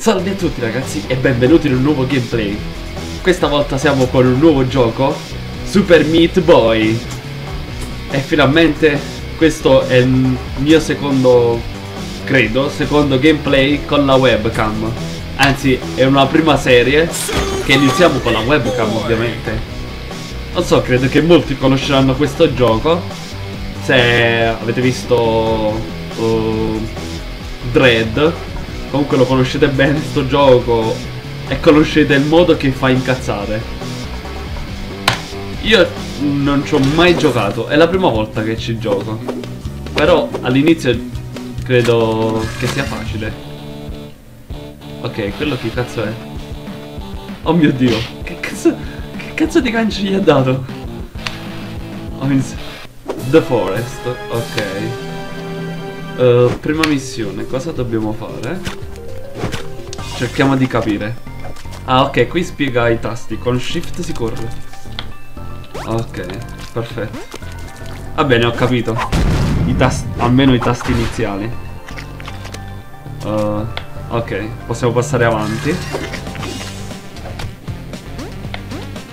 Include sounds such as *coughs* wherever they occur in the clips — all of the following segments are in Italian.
Salve a tutti ragazzi e benvenuti in un nuovo gameplay. Questa volta siamo con un nuovo gioco Super Meat Boy. E finalmente questo è il mio secondo, credo, secondo gameplay con la webcam. Anzi è una prima serie che iniziamo con la webcam ovviamente. Non so, credo che molti conosceranno questo gioco. Se avete visto uh, Dread Comunque lo conoscete bene sto gioco e conoscete il modo che fa incazzare. Io non ci ho mai giocato, è la prima volta che ci gioco. Però all'inizio credo che sia facile. Ok, quello che cazzo è? Oh mio dio, che cazzo, che cazzo di gancio gli ha dato? Oh, The Forest, ok. Uh, prima missione, cosa dobbiamo fare? Cerchiamo di capire. Ah, ok, qui spiega i tasti. Con shift si corre. Ok, perfetto. Va bene, ho capito. I tasti, almeno i tasti iniziali. Uh, ok, possiamo passare avanti.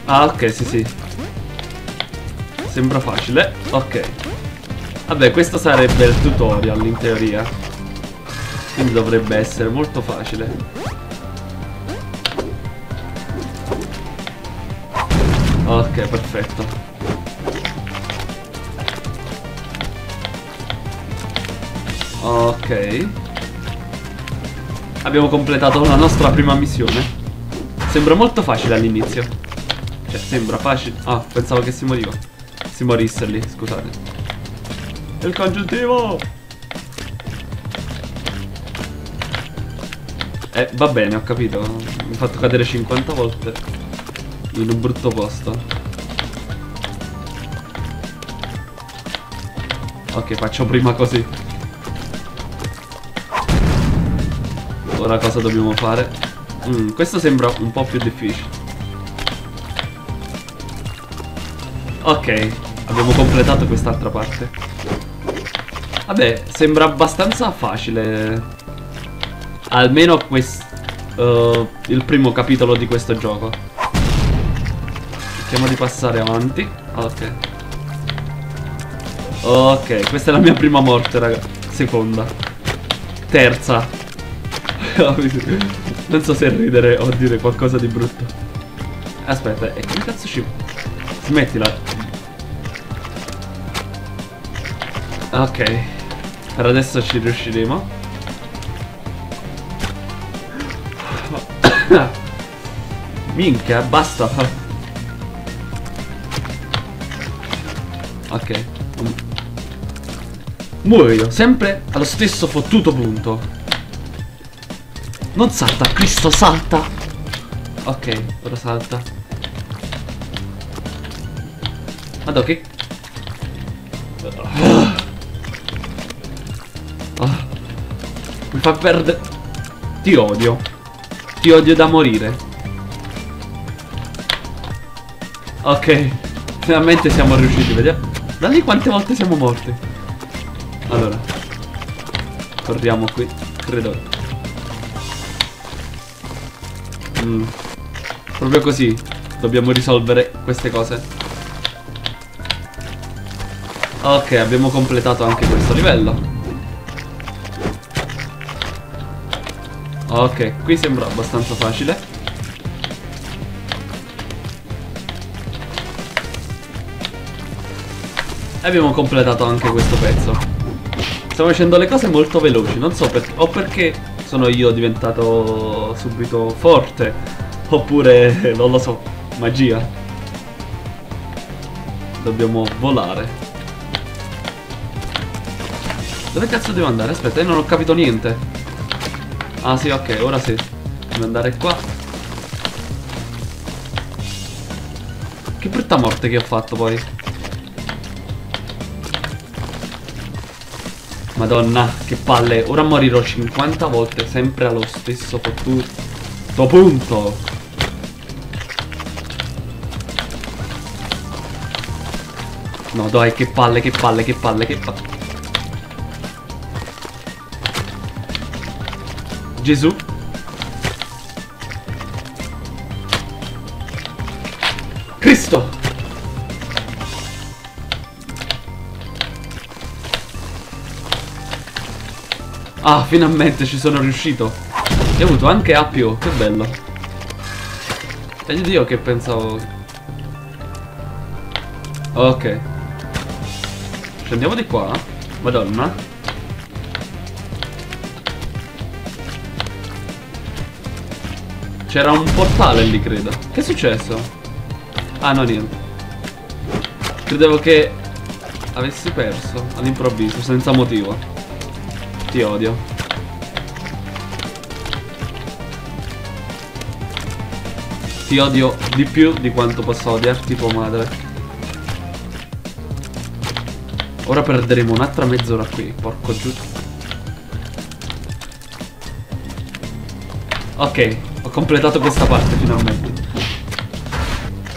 Ah, ok, sì, sì. Sembra facile. Ok. Vabbè, questo sarebbe il tutorial in teoria. Quindi dovrebbe essere molto facile. Ok, perfetto. Ok. Abbiamo completato la nostra prima missione. Sembra molto facile all'inizio. Cioè, sembra facile. Ah, pensavo che si moriva. Si morisse lì, scusate. Il congiuntivo! Eh, va bene, ho capito. Mi ha fatto cadere 50 volte in un brutto posto. Ok, faccio prima così. Ora cosa dobbiamo fare? Mm, questo sembra un po' più difficile. Ok, abbiamo completato quest'altra parte. Vabbè, sembra abbastanza facile. Almeno questo... Uh, il primo capitolo di questo gioco. Cerchiamo di passare avanti. Ok. Ok, questa è la mia prima morte, raga. Seconda. Terza. *laughs* non so se ridere o dire qualcosa di brutto. Aspetta, e come cazzo ci... Smettila. Ok. Per adesso ci riusciremo. *coughs* Minchia, basta. Ok. Muoio, sempre allo stesso fottuto punto. Non salta, Cristo, salta! Ok, ora salta. Madò, che... Oh. Mi fa perdere... Ti odio. Ti odio da morire. Ok. Finalmente siamo riusciti, vediamo. Da lì quante volte siamo morti? Allora. Torniamo qui. Credo. Mm. Proprio così. Dobbiamo risolvere queste cose. Ok, abbiamo completato anche questo livello. Ok, qui sembra abbastanza facile. Abbiamo completato anche questo pezzo. Stiamo facendo le cose molto veloci, non so perché. O perché sono io diventato subito forte. Oppure, *laughs* non lo so, magia. Dobbiamo volare. Dove cazzo devo andare? Aspetta, io non ho capito niente. Ah sì, ok, ora sì. Devo andare qua. Che brutta morte che ho fatto poi. Madonna, che palle. Ora morirò 50 volte, sempre allo stesso fottuto punto. No, dai, che palle, che palle, che palle, che palle. Gesù. Ah, finalmente ci sono riuscito. E ho avuto anche A più, che bello. E io che pensavo... Ok. Scendiamo di qua. Madonna. C'era un portale lì, credo. Che è successo? Ah, no, niente. Credevo che avessi perso all'improvviso, senza motivo. Ti odio. Ti odio di più di quanto possa odiarti tua madre. Ora perderemo un'altra mezz'ora qui, porco giù. Ok, ho completato questa parte finalmente.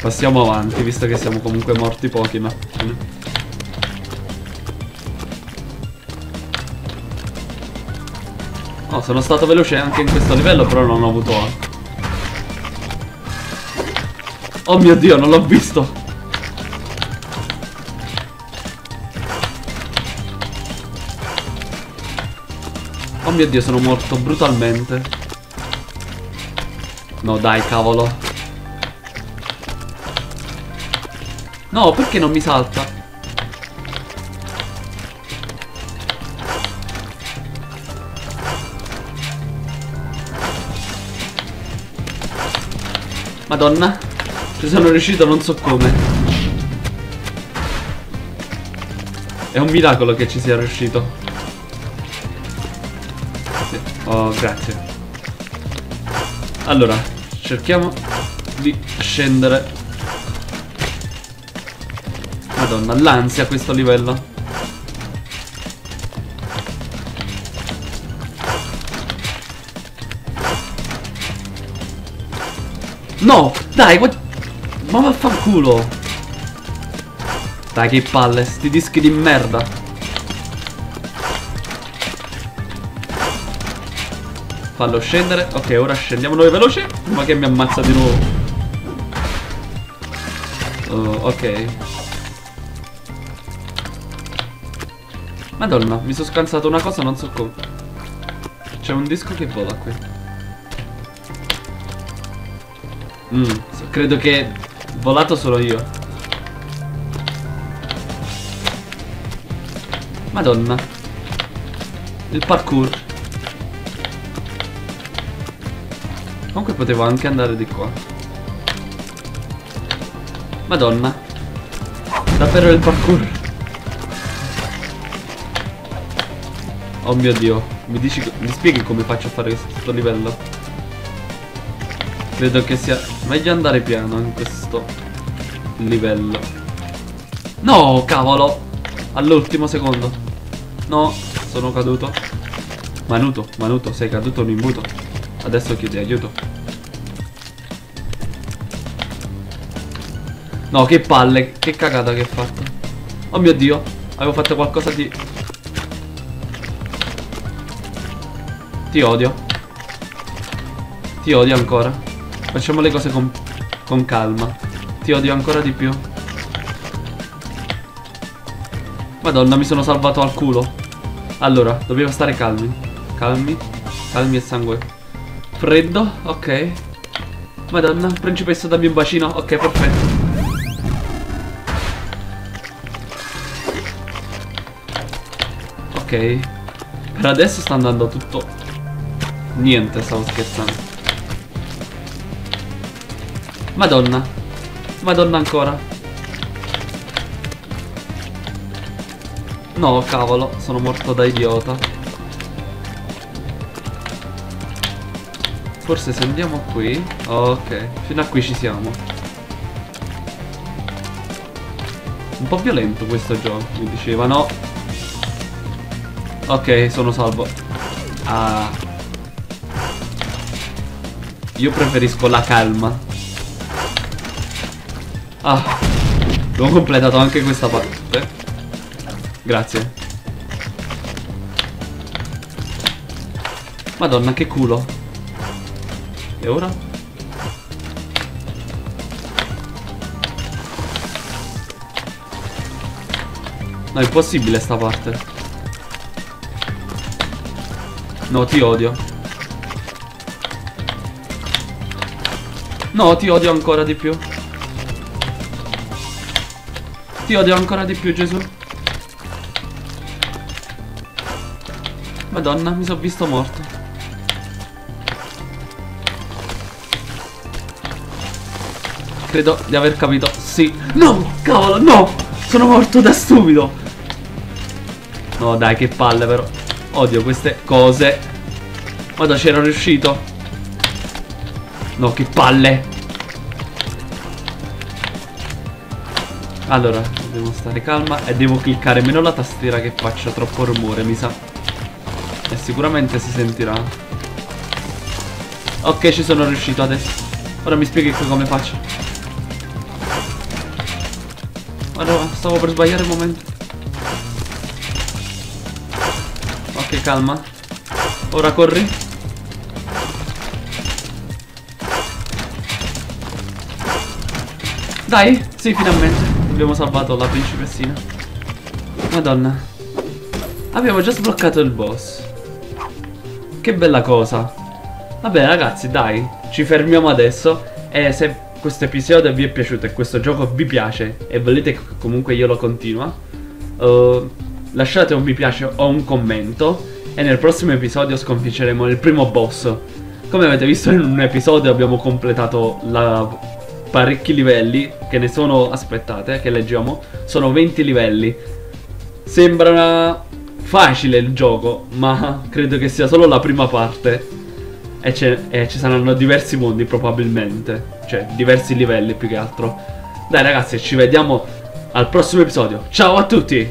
Passiamo avanti, visto che siamo comunque morti pochi, ma... Oh, sono stato veloce anche in questo livello, però non ho avuto. Oh mio Dio, non l'ho visto. Oh mio Dio, sono morto brutalmente. No, dai, cavolo. No, perché non mi salta? Madonna Ci sono riuscito non so come. È un miracolo che ci sia riuscito. Oh grazie. Allora Cerchiamo di scendere. Madonna l'ansia a questo livello No, dai, what... Ma vaffanculo. Dai, che palle, sti dischi di merda. Fallo scendere. Ok, ora scendiamo noi veloci. Ma che mi ammazza di nuovo. Oh, ok. Madonna, mi sono scansato una cosa, non so come. C'è un disco che vola qui. Mm, credo che volato solo io. Madonna. Il parkour. Comunque potevo anche andare di qua. Madonna. Davvero il parkour. Oh mio dio. Mi, dici, mi spieghi come faccio a fare questo livello? Credo che sia meglio andare piano in questo livello. No, cavolo! All'ultimo secondo. No, sono caduto. Manuto, Manuto, sei caduto in imbuto. Adesso chiedi aiuto. No, che palle, che cagata che ho fatto. Oh mio Dio, avevo fatto qualcosa di... Ti odio. Ti odio ancora. Facciamo le cose con, con calma. Ti odio ancora di più. Madonna, mi sono salvato al culo. Allora, dobbiamo stare calmi. Calmi. Calmi e sangue. Freddo, ok. Madonna, principessa dammi un bacino. Ok, perfetto. Ok. Per adesso sta andando tutto... Niente, stavo scherzando. Madonna. Madonna ancora. No, cavolo, sono morto da idiota. Forse se andiamo qui... Ok, fino a qui ci siamo. Un po' violento questo gioco, mi diceva, no? Ok, sono salvo. Ah. Io preferisco la calma. Ah. Abbiamo completato anche questa parte. Grazie. Madonna che culo. E ora? No è impossibile sta parte. No ti odio. No ti odio ancora di più. Ti odio ancora di più, Gesù. Madonna, mi sono visto morto. Credo di aver capito. Sì. No, cavolo, no! Sono morto da stupido. No, dai, che palle però. Odio queste cose. Guarda, c'ero riuscito. No, che palle. Allora, devo stare calma e devo cliccare meno la tastiera che faccia troppo rumore, mi sa. E sicuramente si sentirà. Ok, ci sono riuscito adesso. Ora mi spieghi come faccio. Allora, stavo per sbagliare il momento. Ok, calma. Ora corri. Dai, sì, finalmente. Abbiamo salvato la principessina. Madonna. Abbiamo già sbloccato il boss. Che bella cosa. Vabbè ragazzi, dai. Ci fermiamo adesso. E se questo episodio vi è piaciuto e questo gioco vi piace e volete che comunque io lo continua, uh, lasciate un mi piace o un commento e nel prossimo episodio sconfiggeremo il primo boss. Come avete visto in un episodio abbiamo completato la parecchi livelli che ne sono, aspettate, che leggiamo, sono 20 livelli. Sembra facile il gioco, ma credo che sia solo la prima parte. E, e ci saranno diversi mondi probabilmente, cioè diversi livelli più che altro. Dai ragazzi, ci vediamo al prossimo episodio. Ciao a tutti!